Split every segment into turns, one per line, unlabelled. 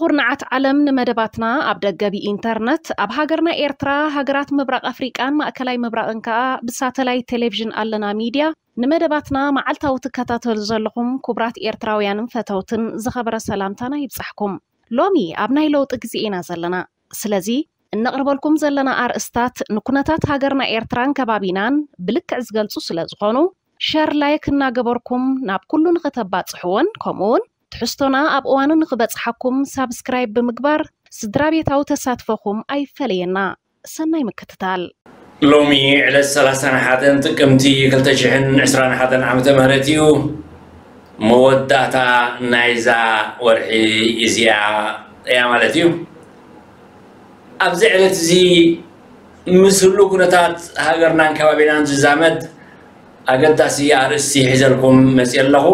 ኩርናዓት ዓለም ንመደባትና ኣብ ደገ ብኢንተርነት ኣብ ሃገርና ኤርትራ ሃገራት ምብራቅ ኣፍሪቃን ማእከላይ ምብራቅን ከዓ ብሳተላይት ቴሌቭዥን ኣለና ሚድያ ንመደባትና መዓልታዊ ትከታተሉ ዘለኹም ክቡራት ኤርትራውያንን ፈተውትን ዝኸበረ ሰላምታና ይብፃሕኩም ሎሚ ኣብ ናይ ለውጢ ግዜ ኢና ዘለና ስለዚ እነቕርበልኩም ዘለና ኣርእስታት ንኩነታት ሃገርና ኤርትራን ከባቢናን ብልክዕ ዝገልፁ ስለ ዝኾኑ ሸር ላይክ እናገበርኩም ናብ ኩሉ ንኽተባፅሕዎን ከምኡውን ትሕዝቶና ኣብ እዋኑ ንኽበፅሓኩም ሳብስክራይብ ብምግባር ስድራ ቤታዊ ተሳትፈኹም ኣይፈለየና ሰናይ ምክትታል
ሎሚ ዕለት 31 ጥቅምቲ 2021 ዓ ም እዩ መወዳእታ ናይዛ ወርሒ እዚኣ እያ ማለት እዩ ኣብዚ ዕለት እዚ ምስሉ ኩነታት ሃገርናን ከባቢናን ዝዛመድ ኣገዳሲ ኣርእስቲ ሒዘልኩም መፅእ ኣለኹ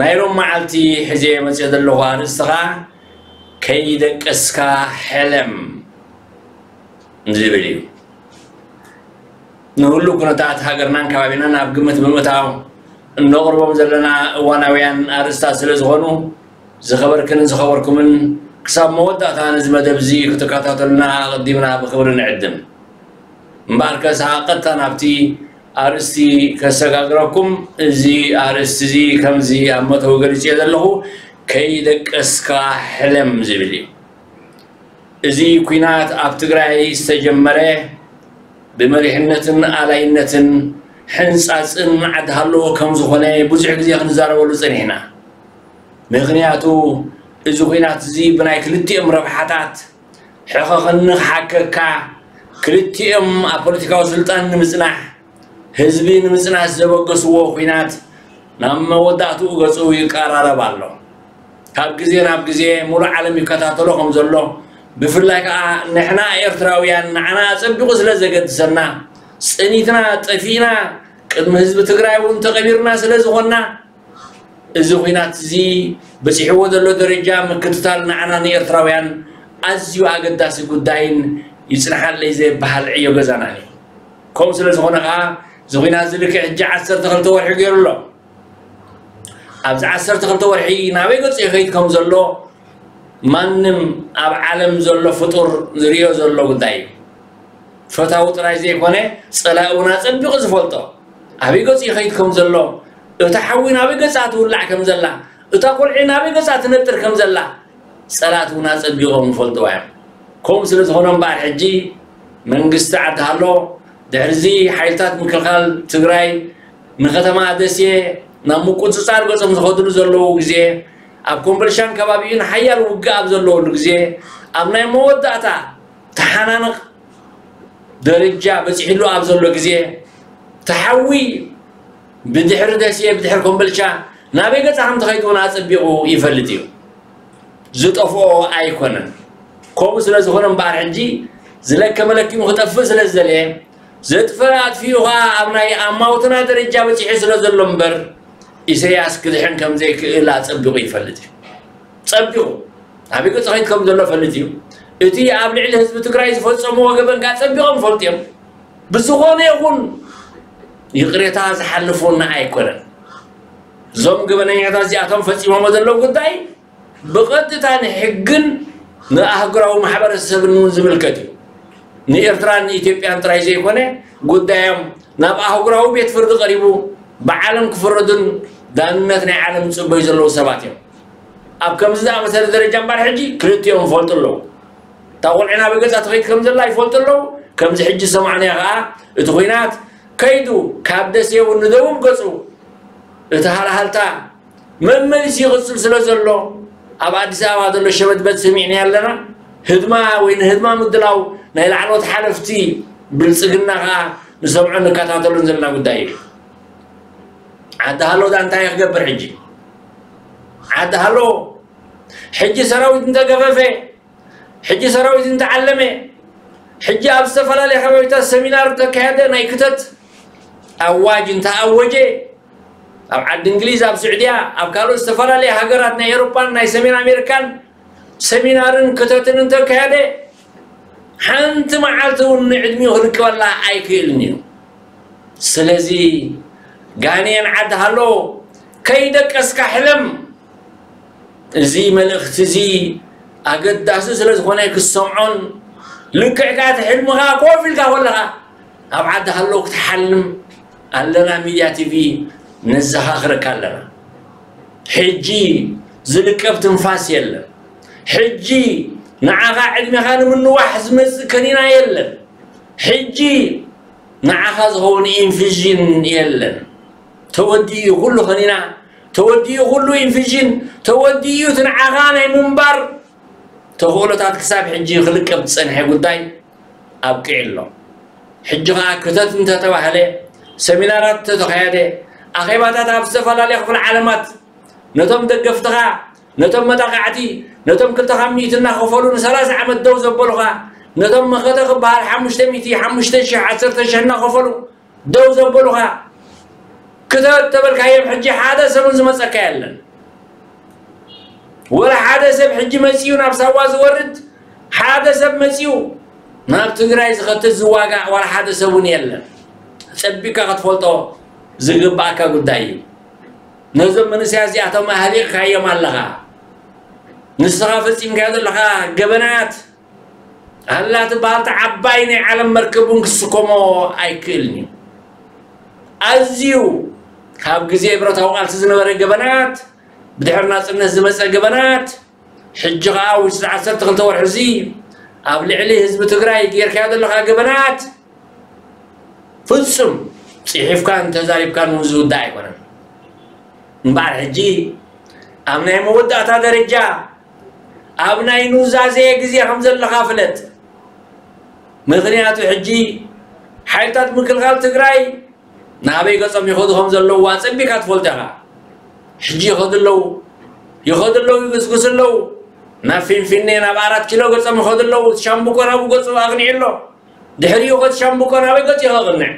ናይ ሎም መዓልቲ ሕዜ መፅእ ዘለኹ ኣርእስቲ ከዓ ከይደቀስካ ሕለም ዝብል እዩ ንኩሉ ኩነታት ሃገርናን ከባቢናን ኣብ ግምት ብምእታው እነቕርቦም ዘለና እዋናውያን ኣርእስታት ስለ ዝኾኑ ዝኸበርክንን ዝኸበርኩምን ክሳብ መወዳእታ ነዚ መደብ እዚ ክትከታተሉና ቀዲምና ብክብሪ ንዕድም እምበኣር ከሳ ቀጥታ ናብቲ ኣርእስቲ ከሰጋግረኩም እዚ ኣርእስቲ እዚ ከምዚ ኣብ መተው ገሊፅ እየ ዘለኹ ከይደቀስካ ሕለም ዝብል እዩ እዚ ኩናት ኣብ ትግራይ ዝተጀመረ ብመሪሕነትን ኣላይነትን ሕንፃፅን ዓዲ ሃለዎ ከም ዝኾነ ብዙሕ ግዜ ክንዛረበሉ ፀኒሕና ምክንያቱ እዚ ኩናት እዚ ብናይ ክልቲኦም ረብሓታት ሕኸኽኒ ክሓከካ ክልቲኦም ኣብ ፖለቲካዊ ስልጣን ንምፅናሕ ህዝቢ ንምፅናስ ዘበገስዎ ኩናት ናብ መወዳእትኡ ገፁ ይቀራረብ ኣሎ ካብ ግዜ ናብ ግዜ ሙሉእ ዓለም ይከታተሎ ከም ዘሎ ብፍላይ ከዓ ንሕና ኤርትራውያን ንዓና ፀቢቑ ስለ ዘገድሰና ፀኒትና ጠፊና ቅድሚ ህዝቢ ትግራይ እውን ተቐቢርና ስለ ዝኾና እዚ ኩናት እዚ በፂሕዎ ዘሎ ደረጃ ምክትታል ንዓና ንኤርትራውያን ኣዝዩ ኣገዳሲ ጉዳይን ይፅንሓለይ ዘይበሃል ዕዮ ገዛና እዩ ከምኡ ስለ ዝኾነ ከዓ እዚ ኩናት ዝልክዕ ሕጂ ዓሰርተ ክልተ ወርሒ ገይሩ ኣሎ ኣብዚ ዓሰርተ ክልተ ወርሒ ናበይ ገፁ ይኸይድ ከም ዘሎ ማንም ኣብ ዓለም ዘሎ ፍጡር ዝርዮ ዘሎ ጉዳይ እዩ ፈታዊ ጥራይ ዘይኮነ ፀላኢ እውን ኣፀቢቑ ዝፈልጦ ኣበይ ገፁ ይኸይድ ከም ዘሎ እታ ሓዊ ናበይ ገፃ ትውላዕ ከም ዘላ እታ ቆልዒ ናበይ ገፃ ትነጥር ከም ዘላ ፀላት እውን ኣፀቢቖም ይፈልጥዋ እዮም ከምኡ ስለ ዝኾነ እምበኣር ሕጂ መንግስቲ ዓዲ ሃሎ ድሕሪዚ ሓይልታት ምክልኻል ትግራይ ንከተማ ደሴ ናብ ምቁፅፃር ገፆም ዝኸድሉ ዘለዉ ግዜ ኣብ ኮምቦልሻን ከባቢኡን ሓያል ውግእ ኣብ ዘለወሉ ግዜ ኣብ ናይ መወዳእታ ተሓናንቕ ደረጃ በፂሕሉ ኣብ ዘሎ ግዜ ተሓዊ ብድሕሪ ደሴ ብድሕሪ ኮምቦልቻ ናበይ ገፃ ከም ተኸይድ እውን ኣፀቢቑ ይፈልጥ እዩ ዝጠፍኦ ኣይኮነን ከምኡ ስለ ዝኾነ እምበኣር ሕጂ ዝለከመ ለኪሙ ክጠፍእ ስለ ዝደልየ ዘጥፍአ ኣጥፊኡ ከዓ ኣብ ናይ ኣማውትና ደረጃ በፂሑ ስለ ዘሎ እምበር ኢሳያስ ክድሕን ከም ዘይክእል ኣፀቢቑ ይፈልጥ እዩ ፀቢቑ ናበይ ገፅ ኸይድ ከም ዘሎ ፈልጥ እዩ እቲ ኣብ ልዕሊ ህዝቢ ትግራይ ዝፈፀሞ ገበንካ ፀቢቖም ፈልጥ እዮም ብዝኾነ ይኹን ይቕሬታ ዝሓልፉና ኣይኮነን እዞም ገበነኛታት እዚኣቶም ፈፂሞሞ ዘለው ጉዳይ ብቐጥታ ንሕግን ንኣህጉራዊ ማሕበረሰብን እውን ዝምልከት እዩ نيرتران إثيوبيا ترايزي كونه قدام نبى أهجره بيت فرد قريبه بعالم كفردن دانتنا عالم سبعي زلوا سباتهم أب كم زمان مثلا درج جنبار حجي كريت يوم فولت له تقول أنا بقول أتخيل كم زلا يفولت له كم زحجي سمعني غا تخينات كيدو كابدس يو ندوم قصو تهلا هالتا من من يغسل سلازلو أبعد ساعة هذا الشباب بتسمعني لنا هدمة وين هدمة مدلاو ህድማ ወይ ንህድማ ምድላው ናይ ላዕሎት ሓለፍቲ ብልፅግና ከዓ ንሰምዖ ንከታተሉን ዘለና ጉዳይ እዩ ዓዲ ሃሎ ዳ እንታይ ክገብር ሕጂ ዓዲ ሃሎ ሕጂ ሰራዊት እንተገፈፈ ሕጂ ሰራዊት እንተዓለመ ሕጂ ኣብ ዝተፈላለየ ከባቢታት ሰሚናር እንተካየደ ናይ ክተት ኣዋጅ እንተኣወጀ ኣብ ዓዲ እንግሊዝ ኣብ ስዑድያ ኣብ ካልኦት ዝተፈላለየ ሃገራት ናይ ኤሮፓን ናይ ሰሜን ኣሜሪካን ሰሚናርን ክተትን እንተካየደ ሓንቲ መዓልቲ እውን ንዕድሚኡ ክርክበላ ኣይክእልን እዩ ስለዚ ጋንየን ዓዲ ሃሎ ከይደቀስካ ሕለም እዚ መልእኽቲ እዚ ኣገዳሲ ስለ ዝኾነ ክሰምዖን ልክዕካ ትሕልምኻ ኮፍ ኢልካ ከለኻ ኣብ ዓዲ ሃለዉ ክትሓልም ኣለና ሚድያ ቲቪ ነዘኻኽረካ ኣለና ሕጂ ዝልቀብ ትንፋስ የለን ሕጂ نعها علمها من واحد مس كنينا يلن. حجي نعها زهون إنفجين يلن. تودي كله كنينا تودي كله إنفجين. تودي يوتن تنعها منبر. تقولوا كساب حجي خلق حيقو داي أبقي له حجي كتت انت توهلي. سمينارات تتخيدي أخيباتات في العالمات. نتم دقفتها نتم متقعتي نتم كل كلتا خميتنا خفرون سلاس عمد دوز بلغة نتم مخدا خبار حمشت ميتي حمشت شي عسر تشهنا خفلو دوز بلغة كذا تبر كايم حجي حدا سبن زمصك يالن ولا حدا سب حجي مسيو ناب سواز ورد حدا سب مسيو ناب تقرأي زخت الزواقع ولا حدا سبون يلا سبيك قد زغباك قدايو نزم من سياسي أتم أهلي خيام الله ንስኻ ፈፂምካዮ ዘለካ ገበናት ኣላ ትበሃልቲ ዓባይ ናይ ዓለም መርከብ እውን ክስከሞ ኣይክእልን እዩ ኣዝዩ ካብ ግዜ ብረታዊ ቃልሲ ዝነበረ ገበናት ብድሕሪ ናፅነት ዝመፀ ገበናት ሕጂ ከዓ ውሽጢ ዓሰርተ ክልተ ወርሒ እዚ ኣብ ልዕሊ ህዝቢ ትግራይ ጌርካዮ ዘለካ ገበናት ፍፁም ፅሒፍካን ተዛሪብካን እውን ዝውዳእ ኣይኮነን እምበኣር ሕጂ ኣብ ናይ መወዳእታ ደረጃ ኣብ ናይ ኑዛዜ ግዜ ከም ዘለካ ፍለጥ ምክንያቱ ሕጂ ሓይልታት ምክልኻል ትግራይ ናበይ ገፆም ይኸዱ ከም ዘለዉ ኣፀቢካ ትፈልጦ ኢኻ ሕጂ ይኸዱ ኣለዉ ይኸዱ ኣለዉ ይግስግስ ኣለዉ ናብ ፊንፊኔ ናብ ኣራት ኪሎ ገፆም ይኸዱ ኣለዉ ሻምብቆ ናብኡ ገፁ ኣቕኒዕ ኣሎ ድሕሪኡ ከ ሻምብቆ ናበይ ገፁ ይኸቕንዕ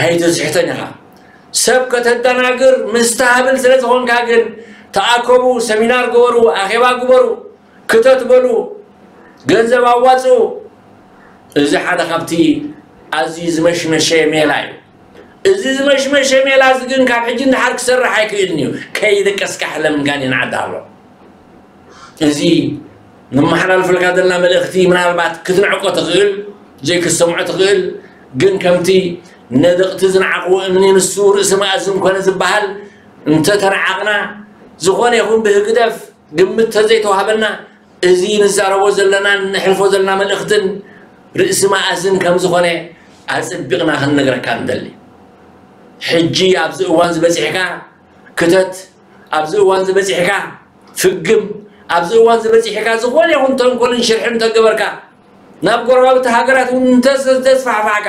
ኣይትዝሕተን ኢኻ ሰብ ከተደናግር ምስተሃብል ስለ ዝኾንካ ግን ተኣከቡ ሰሚናር ግበሩ ኣኼባ ግበሩ ክተት በሉ ገንዘብ ኣዋፅኡ እዚ ሓደ ካብቲ ኣዝዩ ዝመሽመሸ ሜላ እዩ እዚ ዝመሽመሸ ሜላ እዚ ግን ካብ ሕጂ እንድሓር ክሰርሕ ኣይክእልን እዩ ከይደቀስካ ሕለም ጋን ይንዓዳ ኣሎ እዚ ንመሓላልፈልካ ዘለና መልእኽቲ ምናልባት ክትንዕቆ ትኽእል ዘይክሰምዖ ትኽእል ግን ከምቲ ነደቕቲ ዝነዓቕዎ እምኒ ንሱ ርእሲ መኣዝን ኮነ ዝበሃል እንተተነዓቕና ዝኾነ ይኹን ብህግደፍ ግምት ተዘይተዋሃበና እዚ ንዛረቦ ዘለና ንሕልፎ ዘለና መልእኽትን ርእሲ መኣዝን ከም ዝኾነ ኣፀቢቕና ክንነግረካ ንደሊ ሕጂ ኣብዚ እዋን ዝበፂሕካ ክተት ኣብዚ እዋን ዝበፂሕካ ፍግም ኣብዚ እዋን ዝበፂሕካ ዝኾነ ይኹን ተንኮልን ሽርሕን ተገበርካ ናብ ጎረባብቲ ሃገራት እውን እንተስፋሕፋሕካ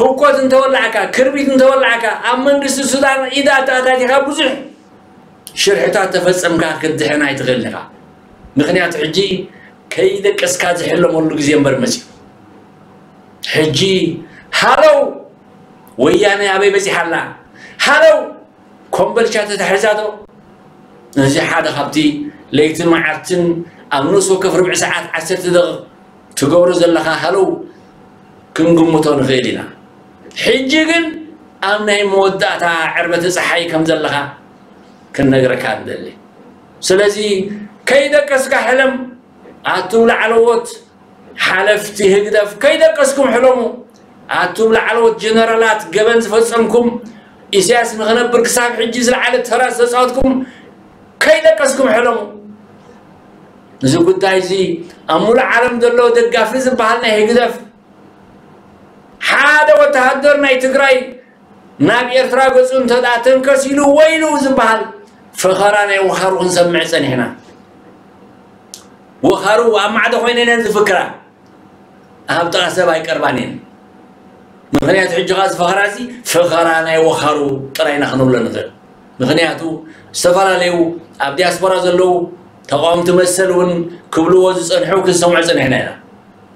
ህውኮት እንተወላዕካ ክርቢት እንተወላዕካ ኣብ መንግስቲ ሱዳን ኢዳ ተኣታቲኻ ብዙሕ ሽርሕታት ተፈፀምካ ክትድሕን ኣይትኽእል ኢኻ ምክንያቱ ሕጂ ከይደቀስካ ዝሕለመሉ ግዜ እምበር መፅኡ ሕጂ ሃለው ወያነ ኣበይ በፂሓላ ሃለው ኮምበልቻ ተታሒዛቶ እዚ ሓደ ካብቲ ለይትን መዓልትን ኣብ ንእስ ወከፍ ርብዒ ሰዓት ዓሰርተ ደቂቕ ትገብሮ ዘለካ ሃለው ክንግምቶ ንኽእል ኢና ሕጂ ግን ኣብ ናይ መወዳእታ ዕርበተ ፀሓይ ከም ዘለካ كنقرك عند اللي سلزي كيدا كسك حلم عتوب لعلوت حلفتي هدف كيدا كسكم حلمو عتوب لعلوت جنرالات قبل فصلكم إساس مغنبر كساب حجيز العالة تراس تساوتكم كيدا كسكم حلمو نزو قد عايزي أمو العالم دلو دقافي بحالنا هدف حادا وتهدر نايتقراي ناب إرترا قصون تداتن كسيلو ويلو زبال فخرنا وخارو نسمع هنا وخارو أما عاد خوينا ننزل فكرة أهب ترى سباي كربانين مخنيات حج غاز فخراسي فخرنا وخارو ترى خنول لنا مخنياتو سفر ليو أبدي أسبر زلو تقام تمثلون كبلو وزن حوك السمع سن هنا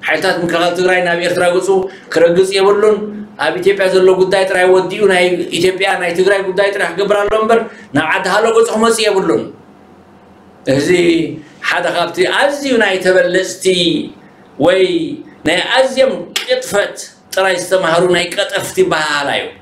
حيتات مكرغات تقرأي ناب إرترا قصو كرقص يبلون أبي أنهم يقولون قداي يقولون أنهم يقولون أنهم أنا أنهم قداي أنهم قبر اللمبر نعد أنهم يقولون أنهم يقولون هذي حدا خابتي أزي ونا يتبلستي وي نا أزيم قطفت ترى يستمهرون هاي قطفتي يقولون عليهم